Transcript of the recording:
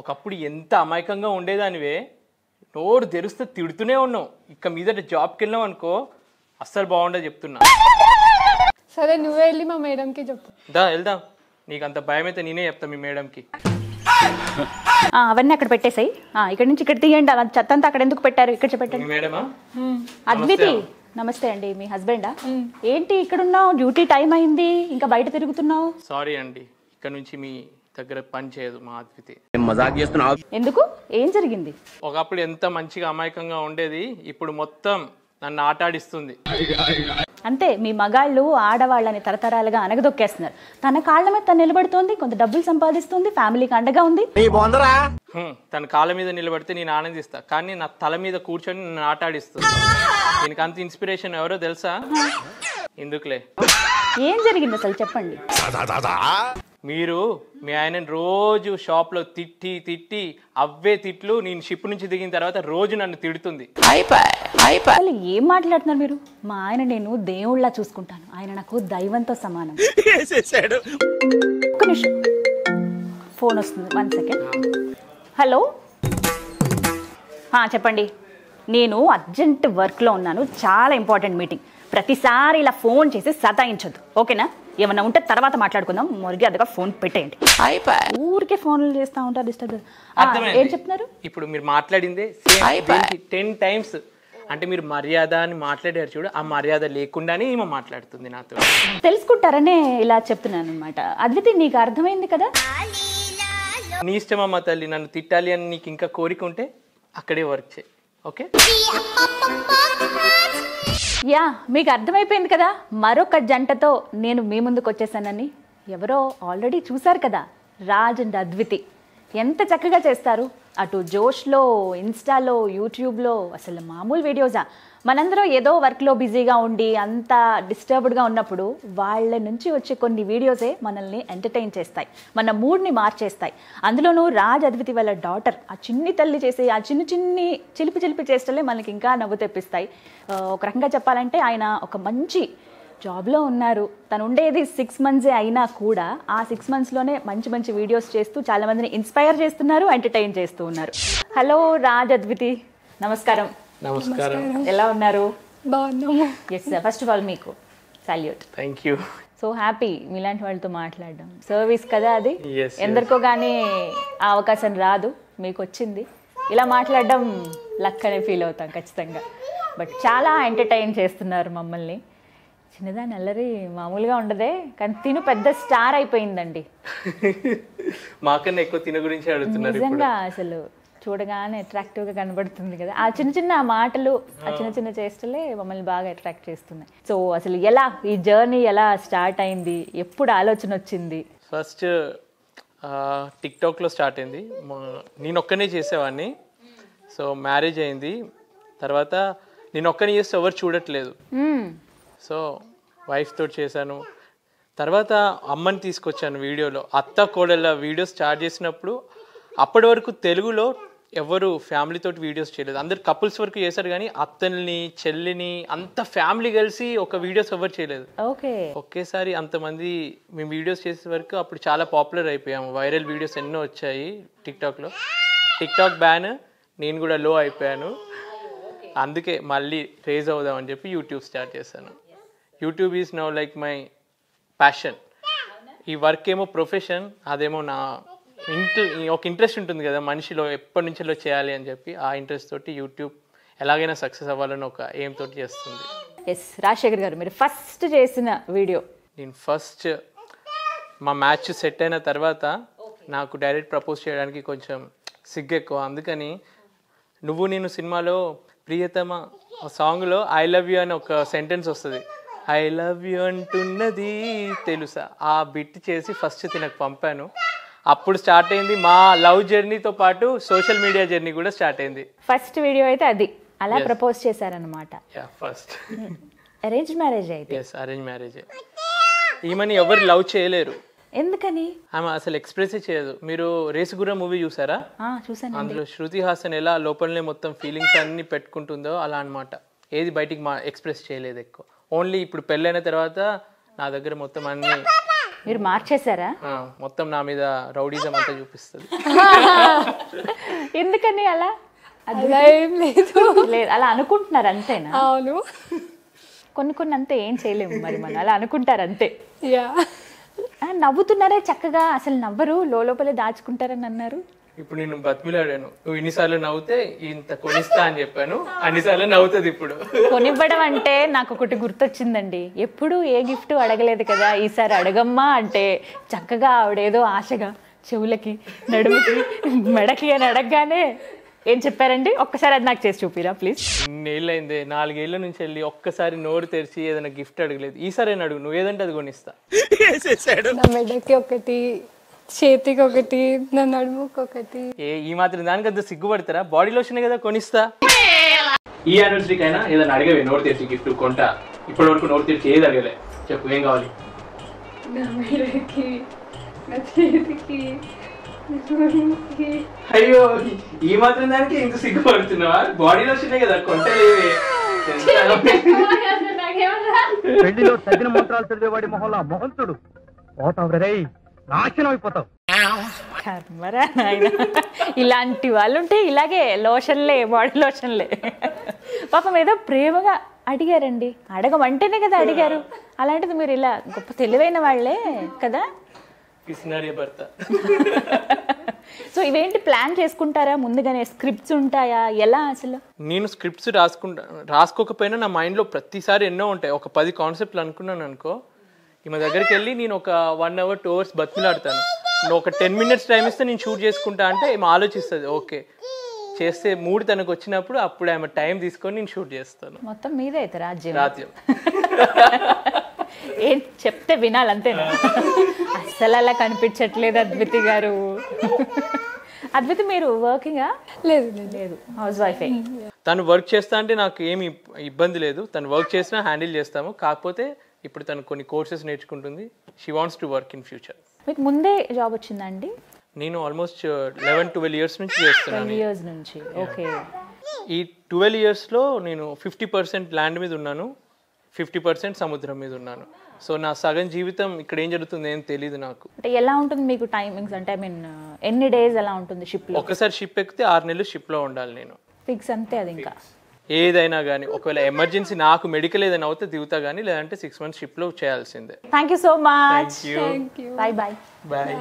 ఒకప్పుడు ఎంత అమాయకంగా ఉండేదానివే. నోరు తెరిస్తే తిడుతూనే ఉన్నావు ఇక మీదట జాబ్కి వెళ్ళాం అనుకో అస్సలు బాగుండదు చెప్తున్నా. సరే నువ్వే వెళ్ళి మా మేడంకి చెప్పు. దా వెళ్దాం. నీకు అంత భయం అయితే నేనే చెప్తా మీ మేడంకి. ఆ, అవన్నీ అక్కడ పెట్టేసాయి. ఇక్కడ నుంచి ఇక్కడ తీయండి. అలా చెత్త అంతా అక్కడ ఎందుకు పెట్టారు? ఇక్కడ మీ పెట్టండి మేడమా అద్వితి. నమస్తే అండి. మీ హస్బెండా? ఏంటి ఇక్కడ ఉన్నావు డ్యూటీ టైం అయింది. ఇంకా బయట తిరుగుతున్నావు? సారీ అండి. ఇక్కడ నుంచి మీ దగ్గర పని చేయదు మా అద్వితి ఎందుకు? ఏం జరిగింది? ఒకప్పుడు ఎంత మంచిగా అమాయకంగా ఉండేది ఇప్పుడు మొత్తం నన్ను ఆటాడిస్తుంది. అంతే మీ మగాళ్ళు ఆడవాళ్ళని తరతరాలుగా అనగదొక్కేస్తున్నారు. తన కాళ్ళ మీద తను నిలబడుతోంది కొంత డబ్బులు సంపాదిస్తుంది ఫ్యామిలీకి అండగా ఉంది. హ్మ్, తన కాళ్ళ మీద నిలబడితే నేను ఆనందిస్తా. కానీ నా తల మీద కూర్చొని నన్ను ఆటాడిస్తుంది. దీనికి అంత ఇన్స్పిరేషన్ ఎవరో తెలుసా? ఎందుకులే? ఏం జరిగింది అసలు చెప్పండి. మీరు మీ ఆయనని రోజు షాప్లో తిట్టి తిట్టి అవే తిట్లు నేను షిప్ నుంచి దిగిన తర్వాత రోజు నన్ను తిడుతుంది. అసలు ఏం మాట్లాడుతున్నారు మీరు? మా ఆయన నేను దేవుళ్ళ చూసుకుంటాను. ఆయన నాకు దైవంతో సమానం. ఒక్క నిమిషం. ఫోన్ వస్తుంది. వన్ సెకండ్ హలో చెప్పండి. నేను అర్జెంట్ వర్క్లో ఉన్నాను. చాలా ఇంపార్టెంట్ మీటింగ్. ప్రతిసారి ఇలా ఫోన్ చేసి సతాయించొద్దు. ఓకేనా? ఏమన్నా ఉంటే తర్వాత మాట్లాడుకుందాం. మొరిగి అదిగా ఫోన్ పెట్టేయండి. ఊరికే ఫోన్లు చేస్తా ఉంటారు డిస్టర్బ్. ఏం చెప్తున్నారు? ఇప్పుడు మీరు మాట్లాడిందే టెన్ టైమ్స్. అంటే మీరు మర్యాద అని మాట్లాడారు చూడు ఆ మర్యాద లేకుండానే ఈమె మాట్లాడుతుంది నాతో. తెలుసుకుంటారనే ఇలా చెప్తున్నాను అనమాట అద్వితి నీకు అర్థమైంది కదా? నీ ఇష్టమమ్మ తల్లి నన్ను తిట్టాలి అని నీకు ఇంకా కోరిక ఉంటే అక్కడే వర్క్ చేయి. ఓకే యా మీకు అర్థమైపోయింది కదా? మరొక జంటతో నేను మీ ముందుకు వచ్చేసానని. ఎవరో ఆల్రెడీ చూశారు కదా రాజ్ అండ్ అద్వితి. ఎంత చక్కగా చేస్తారు. అటు జోష్లో ఇన్స్టాలో యూట్యూబ్లో అసలు మామూలు వీడియోసా. మనందరం ఏదో వర్క్లో బిజీగా ఉండి అంత డిస్టర్బ్డ్గా ఉన్నప్పుడు వాళ్ళ నుంచి వచ్చే కొన్ని వీడియోసే మనల్ని ఎంటర్టైన్ చేస్తాయి. మన మూడ్ని మార్చేస్తాయి. అందులోనూ రాజ్ అద్వితి వాళ్ళ డాటర్ ఆ చిన్ని తల్లి చేసే ఆ చిన్న చిన్ని చిలిపి చిలిపి చేష్టలే మనకి ఇంకా నవ్వు తెప్పిస్తాయి. ఒక రకంగా చెప్పాలంటే ఆయన ఒక మంచి జాబ్లో ఉన్నారు. తను ఉండేది సిక్స్ మంత్సే అయినా కూడా ఆ సిక్స్ మంత్స్లోనే మంచి మంచి వీడియోస్ చేస్తూ చాలా మందిని ఇన్స్పైర్ చేస్తున్నారు ఎంటర్టైన్ చేస్తూ ఉన్నారు. హలో రాజ్ అద్వితి. నమస్కారం. నమస్కారం. ఎలా ఉన్నారు? బాగున్నాము. ఎస్ ఫస్ట్ ఆఫ్ ఆల్ మీకు salute thank you so happy మీలాంటి వాళ్ళతో మాట్లాడడం. సర్వీస్ కదా అది. ఎందరికో కానీ ఆ అవకాశం రాదు. మీకు వచ్చింది. ఇలా మాట్లాడడం లక్ అనే ఫీల్ అవుతాం ఖచ్చితంగా. బట్ చాలా ఎంటర్టైన్ చేస్తున్నారు మమ్మల్ని. చిన్నదాని అల్లరి మామూలుగా ఉండదే కానీ తిను పెద్ద స్టార్ అయిపోయిందండి. మాకన్నా ఎక్కువ తిన గురించి అడుగుతున్నారు ఇప్పుడు. నిజంగా అసలు చూడగానే attractive గా కనబడుతుంది కదా. ఆ చిన్న చిన్న మాటలు ఆ చిన్న చిన్న చేష్టలే మమ్మల్ని బాగా అట్రాక్ట్ చేస్తున్నాయి. సో అసలు ఎలా ఈ జర్నీ ఎలా స్టార్ట్ అయింది? ఎప్పుడు ఆలోచన వచ్చింది? ఫస్ట్ టిక్టాక్లో స్టార్ట్ అయింది. నేను ఒక్కనే చేసేవాడిని సో మ్యారేజ్ అయింది. తర్వాత నేను ఒక్కనే చేస్తే ఎవరు చూడట్లేదు. సో వైఫ్ తోటి చేశాను. తర్వాత అమ్మని తీసుకొచ్చాను వీడియోలో. అత్త కోడళ్ళ వీడియో స్టార్ట్ చేసినప్పుడు అప్పటి వరకు తెలుగులో ఎవరు ఫ్యామిలీ తోటి వీడియోస్ చేయలేదు. అందరు కపుల్స్ వరకు చేశారు కానీ అత్తల్ని చెల్లిని అంత ఫ్యామిలీ కలిసి ఒక వీడియోస్ ఎవరు చేయలేదు. ఓకే. ఒకేసారి అంతమంది మేము వీడియోస్ చేసే వరకు అప్పుడు చాలా పాపులర్ అయిపోయాము. వైరల్ వీడియోస్ ఎన్నో వచ్చాయి టిక్టాక్లో టిక్టాక్ బ్యాన్ నేను కూడా లో అయిపోయాను. అందుకే మళ్ళీ రేజ్ అవుదామని చెప్పి యూట్యూబ్ స్టార్ట్ చేశాను. YouTube is now like my passion ఈ వర్క్ ఏమో ప్రొఫెషన్ అదేమో నా ఒక ఇంట్రెస్ట్ ఉంటుంది కదా మనిషిలో ఎప్పటి నుంచిలో చేయాలి అని చెప్పి ఆ ఇంట్రెస్ట్ తోటి యూట్యూబ్ ఎలాగైనా సక్సెస్ అవ్వాలని ఒక ఎయిమ్ తోటి చేస్తుంది. ఎస్ రాజశేఖర్ గారు మీరు ఫస్ట్ చేసిన వీడియో. నేను ఫస్ట్ మా మ్యాచ్ సెట్ అయిన తర్వాత నాకు డైరెక్ట్ ప్రపోజ్ చేయడానికి కొంచెం సిగ్గు ఎక్కువ అందుకని నువ్వు నేను సినిమాలో ప్రియతమ ఆ సాంగ్లో ఐ లవ్ యూ అని ఒక సెంటెన్స్ వస్తుంది. ఐ లవ్ యూ అంటున్నది తెలుసా? ఆ బిట్ చేసి ఫస్ట్ తినకు పంపాను. అప్పుడు స్టార్ట్ అయింది మా లవ్ జర్నీతో పాటు సోషల్ మీడియా జర్నీ కూడా స్టార్ట్ అయింది. ఫస్ట్ వీడియో అయితే అది. అలా ప్రపోజ్ చేశారనమాట ఫస్ట్ అరేంజ్ మ్యారేజ్ అయితే. అరేంజ్ మ్యారేజ్ ఈమెని ఎవరు లవ్ చేయలేరు. ఎందుకని? ఆమె అసలు ఎక్స్ప్రెస్ చేయదు. మీరు రేసుగుర్ర మూవీ చూసారా? చూసాను అందులో శృతి హాసన్ ఎలా లోపలనే మొత్తం ఫీలింగ్స్ అన్ని పెట్టుకుంటుందో అలా అన్నమాట. ఏది బయటికి మా ఎక్స్ప్రెస్ చేయలేదు ఎక్కువ. ఓన్లీ ఇప్పుడు పెళ్ళైన తర్వాత నా దగ్గర మొత్తం అన్ని మీరు మార్చేశారా? ఆ, మొత్తం నా మీద రౌడీజం అంతా చూపిస్తుంది. ఎందుకని అలా? అలా ఏం లేదు. లేదు అలా అనుకుంటున్నారు అంతేనా? అవును. కొన్ని కొన్ని అంతే ఏం చేయలేము మరి మనం. అలా అనుకుంటారు అంతే. యా. నవ్వుతున్నారే చక్కగా అసలు నవ్వరు లోపలే దాచుకుంటారని అన్నారు. ఇప్పుడు నేను బతిమిలాడాను. నువ్వు ఇన్నిసార్లు నవ్వుతే ఇంత కొనిస్తా అని చెప్పాను. అన్నిసార్లు నవ్వుతుంది ఇప్పుడు. కొనివ్వడం అంటే నాకు ఒకటి గుర్తొచ్చిందండి. ఎప్పుడు ఏ గిఫ్ట్ అడగలేదు కదా ఈసారి అడగమ్మా అంటే చక్కగా ఆవిడేదో ఆశగా చెవులకి నడుముకి మెడకి అని అడగగానే ఏం చెప్పారండి? ఒక్కసారి అది నాకు చేసి చూపిరా ప్లీజ్. ఇన్నేళ్ళైంది నాలుగేళ్ళ నుంచి వెళ్ళి ఒక్కసారి నోరు తెరిచి ఏదైనా గిఫ్ట్ అడగలేదు. ఈసారి అడుగు నువ్వు ఏదంటే అది కొనిస్తా. నా మెడకి ఒకటి చేతికి ఒకటి నా నడుముకి ఒకటి ఏ ఈ మాత్రం దానికి అంత సిగ్గుపడతారా బాడీ లోషన్ కదా కొనిస్తా. ఈ యానివర్సరీకి అయినా ఏదైనా అడగవే నోరు తెరిచి గిఫ్ట్ కొంటా. ఇప్పటి వరకు నోరు తెరిచి ఏది అడగలే. చెప్పు ఏం కావాలి? అయ్యో ఈ మాత్రం దానికి ఇంత సిగ్గుపడుతున్నావా? బాడీ లోషనే కదా కొంటలేవే పెళ్ళిలో తగిన మంత్రాలు చదివేవాడి మొహంలో ఆ మొహం చూడు. పోతావు రే నాశనం అయిపోతావు. కర్మరా నాయన. ఇలాంటి వాళ్ళు ఉంటే ఇలాగే లోషన్లే బాడీ లోషన్లే. పాపం ఏదో ప్రేమగా అడిగారండి. అడగమంటేనే కదా అడిగారు. అలాంటిది మీరు ఇలా గొప్ప తెలివైన వాళ్ళే కదా? భర్త. సో ఇవేంటి ప్లాన్ చేసుకుంటారా? ముందుగానే స్క్రిప్ట్స్ ఉంటాయా? ఎలా అసలు? నేను స్క్రిప్ట్స్ రాసుకుంటా రాసుకోకపోయినా నా మైండ్లో ప్రతిసారి ఎన్నో ఉంటాయి. ఒక పది కాన్సెప్ట్లు అనుకున్నాను అనుకో ఈమె దగ్గరికి వెళ్ళి నేను ఒక వన్ అవర్ టూ అవర్స్ బతిమిలాడతాను. నువ్వు ఒక టెన్ మినిట్స్ టైం ఇస్తే నేను షూట్ చేసుకుంటా అంటే ఈమె ఆలోచిస్తుంది ఓకే. చేస్తే మూడు తనకు వచ్చినప్పుడు అప్పుడు ఆమె టైం తీసుకొని నేను షూట్ చేస్తాను. మొత్తం మీదే అయితే రాజ్యం. రాత్యం ఏం చెప్తే వినాలంతేనా? అస్సలు అలా కనిపించట్లేదు అద్వితి గారు. అద్వితి మీరు వర్కింగా లేదు లేదు. లేదు. హౌస్ వైఫే తను వర్క్ చేస్తా అంటే నాకు ఏమి ఇబ్- ఇబ్బంది లేదు. తను వర్క్ చేసినా హ్యాండిల్ చేస్తాము. కాకపోతే ఇప్పుడు తను కొన్ని కోర్సెస్ నేర్చుకుంటుంది. She wants to work in future మీకు ముందే జాబ్ వచ్చిందండి? నేను ఆల్మోస్ట్ లెవెన్ ట్వెల్వ్ ఇయర్స్ నుంచి చేస్తున్నాను. ఇయర్స్ నుంచి. ఓకే ఈ ట్వెల్వ్ ఇయర్స్లో నేను ఫిఫ్టీ పర్సెంట్ ల్యాండ్ మీద ఉన్నాను. ఫిఫ్టీ పర్సెంట్ సముద్రం మీద ఉన్నాను. సో నా సగం జీవితం ఇక్కడ ఏం జరుగుతుంది ఏం తెలియదు నాకు. అంటే ఎలా ఉంటుంది మీకు టైమింగ్స్ అంటే ఐ మీన్ ఎన్ని డేస్ ఎలా ఉంటుంది షిప్లో? ఒక్కసారి షిప్ ఎక్కితే ఆరు నెలలు షిప్లో ఉండాలి నేను. ఫిక్స్ అంతే అది ఇంకా. ఏదైనా కానీ ఒకవేళ ఎమర్జెన్సీ నాకు మెడికల్ ఏదైనా అవుతే దిగుతా కానీ లేదంటే సిక్స్ మంత్స్ షిప్లో చేయాల్సిందే. Thank you so much bye bye bye